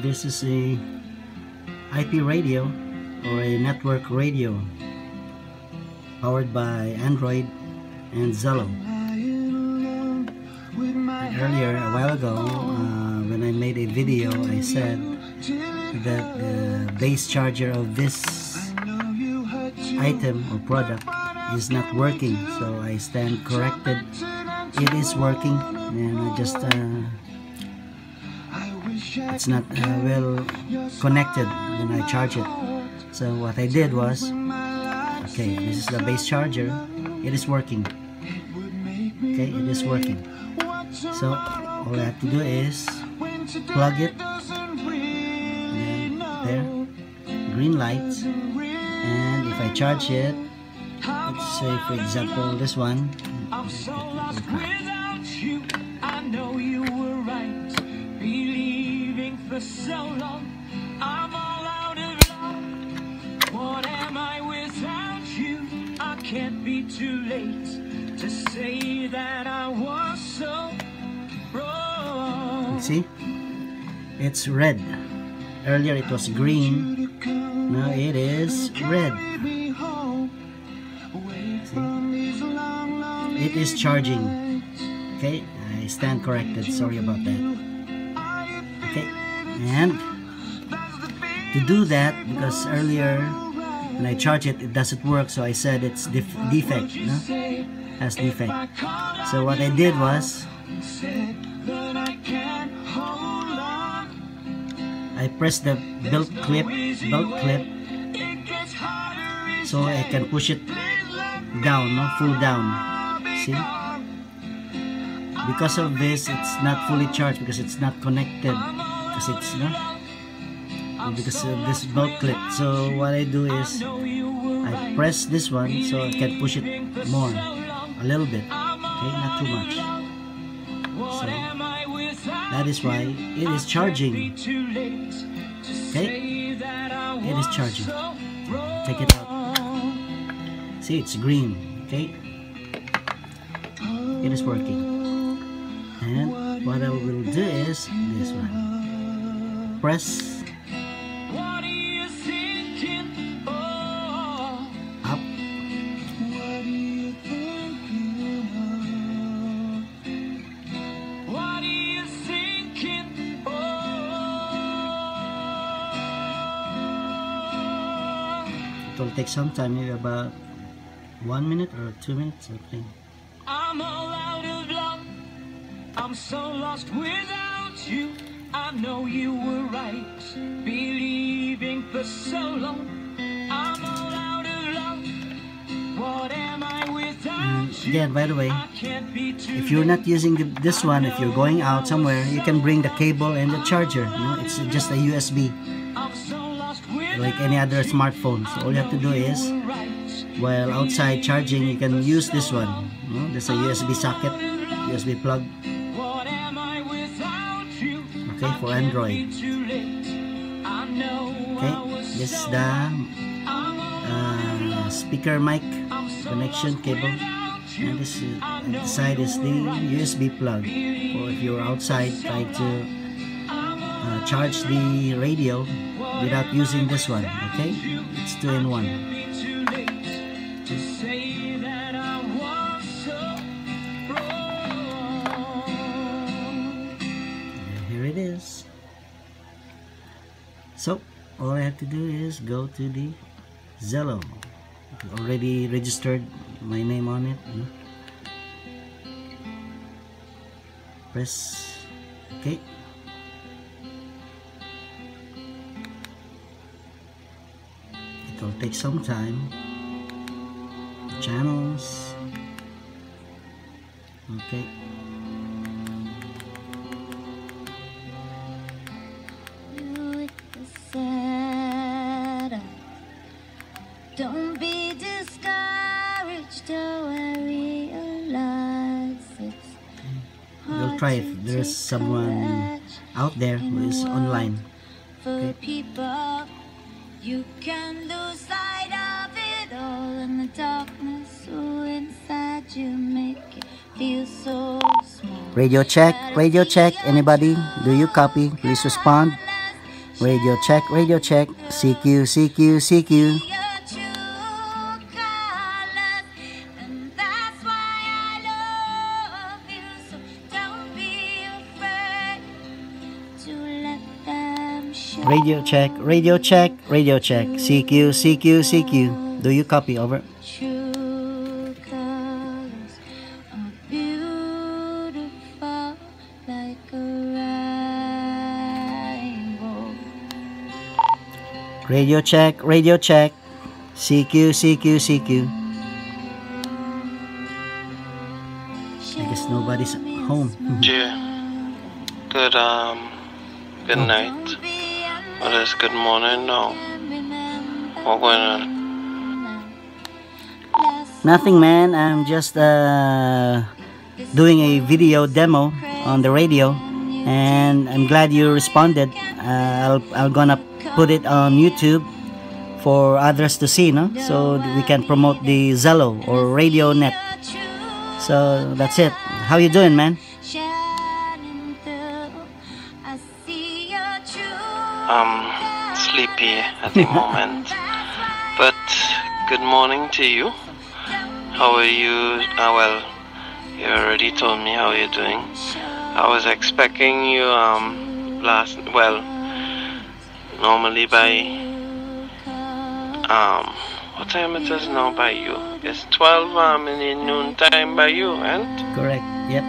This is a IP radio or a network radio powered by Android and Zello. Earlier, a while ago, uh, when I made a video, I said that the base charger of this item or product is not working so I stand corrected it is working and I just uh, it's not uh, well connected when I charge it. So what I did was okay this is the base charger. It is working. Okay it is working. So all I have to do is plug it. There green light. and if I charge it let's say for example this one for so long. I'm all out of love. What am I without you? I can't be too late to say that I was so wrong. See? It's red. Earlier it was green. Now it is red. See? It is charging. Okay, I stand corrected. Sorry about that. And to do that because earlier when I charge it it doesn't work so I said it's def defect no? has defect. So what I did was I pressed the belt clip belt clip so I can push it down no? Full down. See? Because of this it's not fully charged because it's not connected because it's no? Because of this belt clip so what I do is I press this one so I can push it more a little bit. Okay not too much. So that is why it is charging. Okay? It is charging. Take it out. See it's green. Okay? It is working. And what I will do is this one press up. It will take some time maybe about one minute or two minutes I think. I'm all out of love I'm so lost without you I know you were right, believing for so long. I'm all out of love. What am I without you? Again, by the way, if you're not using the, this one, if you're going out somewhere, you can bring the cable and the charger. You know, it's just a USB, like any other smartphone. So all you have to do is, while outside charging, you can use this one. You know, there's a USB socket, USB plug okay for Android. Okay this is the uh, speaker mic connection cable. And this is, the side is the USB plug. Or if you're outside trying to uh, charge the radio without using this one okay? It's two in one all I have to do is go to the Zello already registered my name on it you know. press okay it will take some time. Channels. Okay discouraged till I realize it's You'll try if there's someone out there who is online. Okay. people, you can lose sight of it all in the darkness. So inside you make it feel so small. Radio check, radio check. Anybody? Do you copy? Please respond. Radio check, radio check. CQ, CQ, CQ. Radio check, radio check, radio check. CQ, CQ, CQ. Do you copy? Over. Radio check, radio check. CQ, CQ, CQ. I guess nobody's home. Yeah. Good um good oh. night. Well it's good morning now. What going on? Nothing man, I'm just uh doing a video demo on the radio and I'm glad you responded. Uh, I'll, I'll gonna put it on YouTube for others to see, no? So we can promote the Zello or Radio Net. So that's it. How you doing, man? At the moment. But good morning to you. How are you? Uh, well, you already told me how you're doing. I was expecting you um last well normally by um what time it is now by you? It's twelve um in the noon time by you, and correct. Yep.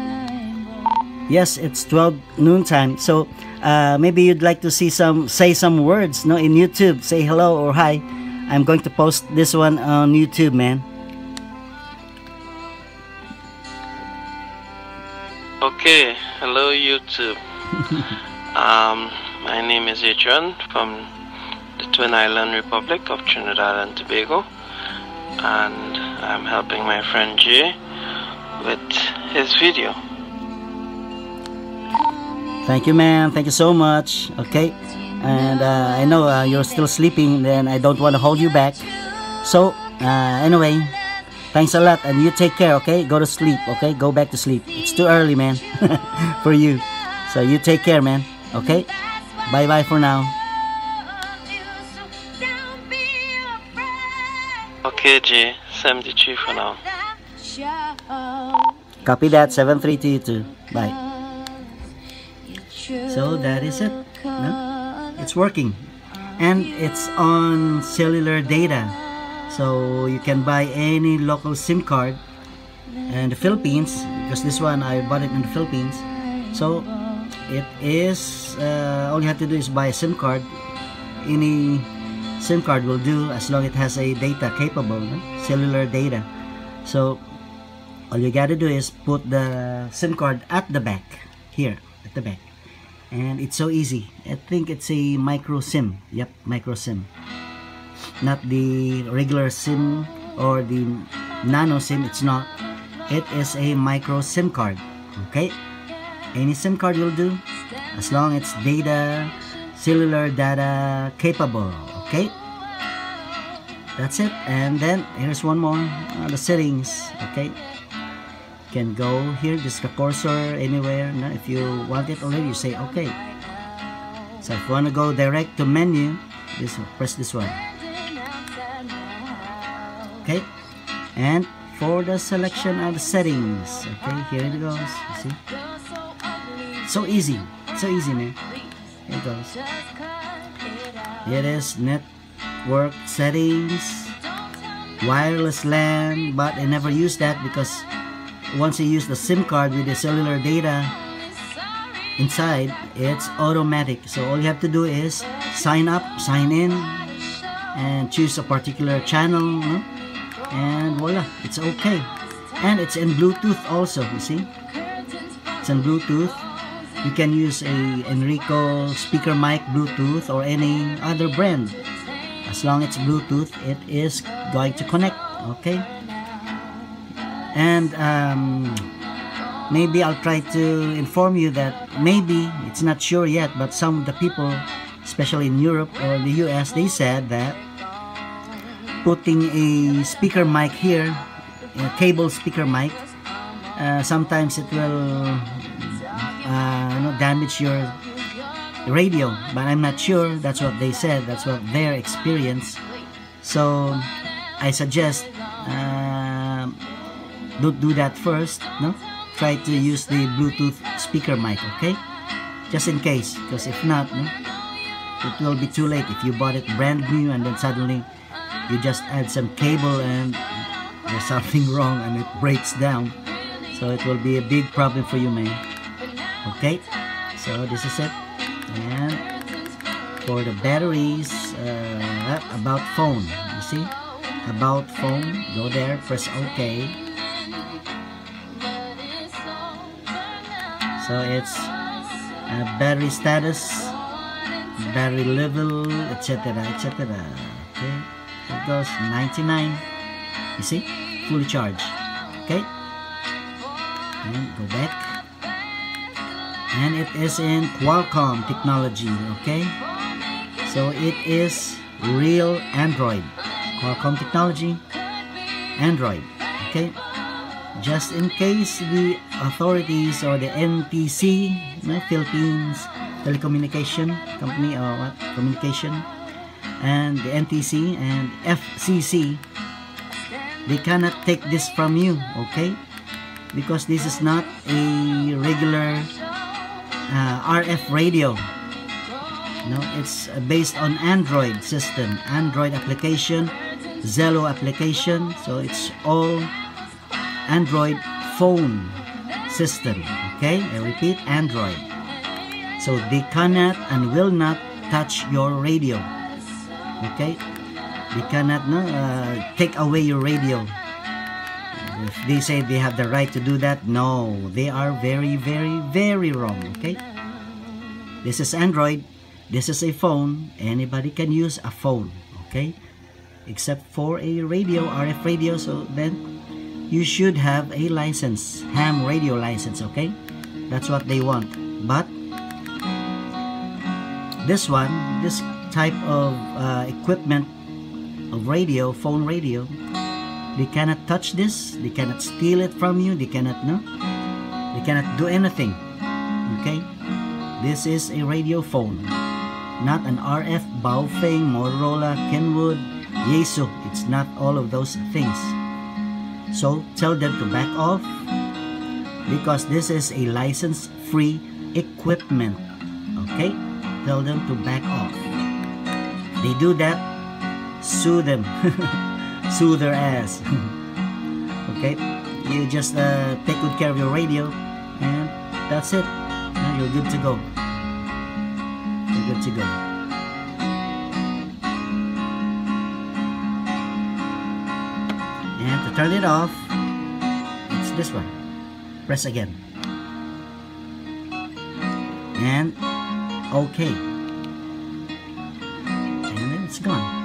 Yes, it's twelve noon time. So uh, maybe you'd like to see some say some words, no, in YouTube. Say hello or hi. I'm going to post this one on YouTube, man. Okay, hello YouTube. um, my name is Adrian from the Twin Island Republic of Trinidad and Tobago, and I'm helping my friend Jay with his video. Thank you, man. Thank you so much. Okay, and uh, I know uh, you're still sleeping, then I don't want to hold you back. So, uh, anyway, thanks a lot, and you take care. Okay, go to sleep. Okay, go back to sleep. It's too early, man, for you. So you take care, man. Okay. Bye bye for now. Okay, G. 73 for now. Copy that. 73 to you too. Bye. So that is it. No? It's working. And it's on cellular data. So you can buy any local SIM card in the Philippines because this one I bought it in the Philippines. So it is uh, all you have to do is buy a SIM card any SIM card will do as long it has a data capable cellular data so all you gotta do is put the SIM card at the back here at the back and it's so easy. I think it's a micro SIM. Yep micro SIM. Not the regular SIM or the nano SIM it's not. It is a micro SIM card okay? Any SIM card will do as long it's data cellular data capable okay? That's it. And then here's one more. Uh, the settings okay can go here just the cursor anywhere no? if you want it already you say okay so if you want to go direct to menu this press this one okay and for the selection of the settings okay here it goes you see so easy. So easy, man. Here it goes. It is network settings, wireless LAN, but I never use that because once you use the SIM card with the cellular data inside, it's automatic. So all you have to do is sign up, sign in, and choose a particular channel, no? and voila, it's okay. And it's in Bluetooth also, you see? It's in Bluetooth you can use a Inrico speaker mic Bluetooth or any other brand as long as it's Bluetooth it is going to connect okay and um, maybe I'll try to inform you that maybe it's not sure yet but some of the people especially in Europe or the US they said that putting a speaker mic here a cable speaker mic uh, sometimes it will uh, you know, damage your radio, but I'm not sure. That's what they said. That's what their experience. So I suggest uh, don't do that first. No, try to use the Bluetooth speaker mic. Okay, just in case. Because if not, no, it will be too late. If you bought it brand new and then suddenly you just add some cable and there's something wrong and it breaks down. So it will be a big problem for you, man. Okay, so this is it and for the batteries uh, about phone you see about phone go there press ok so it's battery status battery level etc etc okay? It goes 99 you see? Fully charged. Okay? And go back. And it is in Qualcomm technology okay? So it is real Android. Qualcomm technology Android. Okay just in case the authorities or the NTC no, Philippines Telecommunication Company or what communication and the NTC and FCC they cannot take this from you okay because this is not a regular uh, RF radio. No, it's based on Android system, Android application, Zello application. So it's all Android phone system. Okay, I repeat, Android. So they cannot and will not touch your radio. Okay, they cannot no, uh, take away your radio if they say they have the right to do that, no, they are very, very, very wrong, okay? This is Android. This is a phone. Anybody can use a phone, okay? Except for a radio, RF radio, so then you should have a license, ham radio license, okay? That's what they want. But this one, this type of uh, equipment of radio, phone radio, they cannot touch this. They cannot steal it from you. They cannot, no? They cannot do anything. Okay? This is a radio phone. Not an RF Baofeng, Motorola, Kenwood, Yaesu. It's not all of those things. So tell them to back off because this is a license-free equipment. Okay? Tell them to back off. They do that, sue them. sue their ass. okay? You just uh, take good care of your radio and that's it. Now you're good to go. You're good to go. Turn it off, it's this one. Press again. And okay. And then it's gone.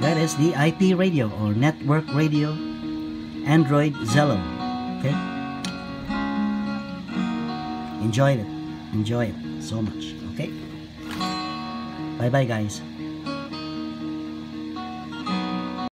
That is the IP radio or network radio Android Zello. Okay? Enjoy it. Enjoy it so much. Okay? Bye bye, guys.